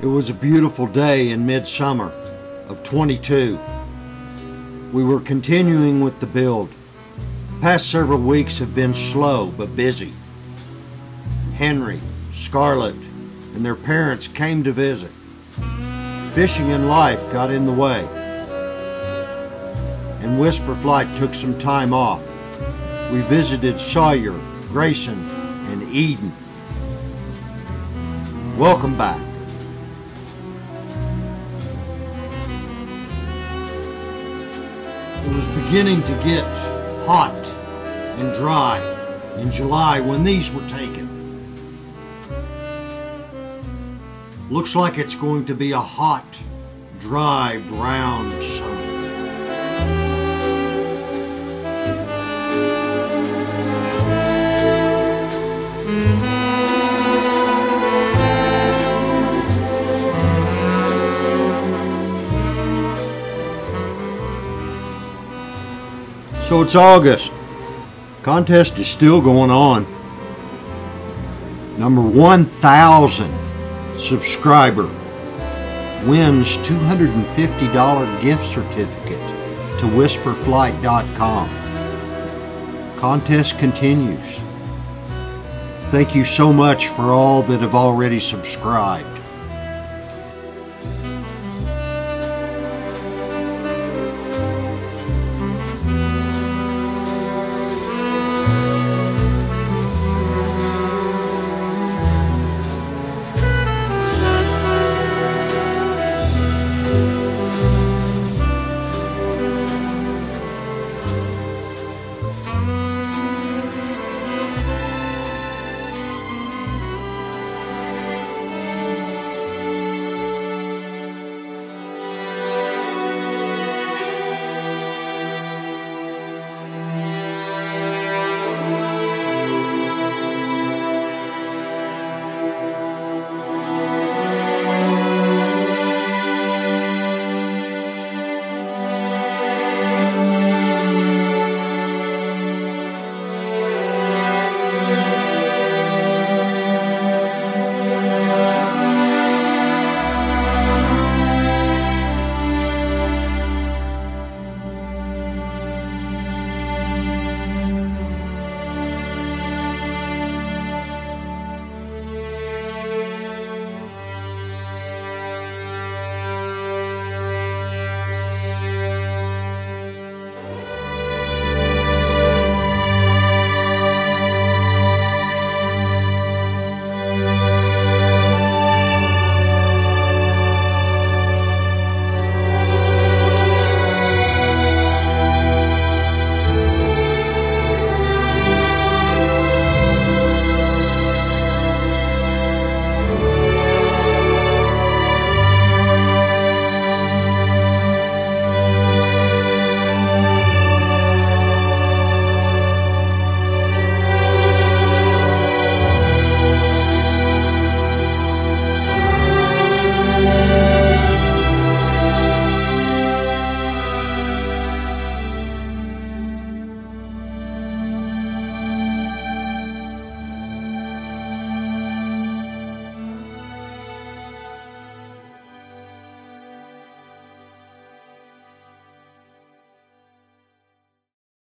It was a beautiful day in midsummer of 22. We were continuing with the build. Past several weeks have been slow but busy. Henry, Scarlett, and their parents came to visit. Fishing and life got in the way. And Whisper Flyte took some time off. We visited Sawyer, Grayson, and Eden. Welcome back. It was beginning to get hot and dry in July when these were taken. Looks like it's going to be a hot, dry, brown summer. So it's August. Contest is still going on. Number 1000 subscriber wins $250 gift certificate to whisperflyte.com. Contest continues. Thank you so much for all that have already subscribed.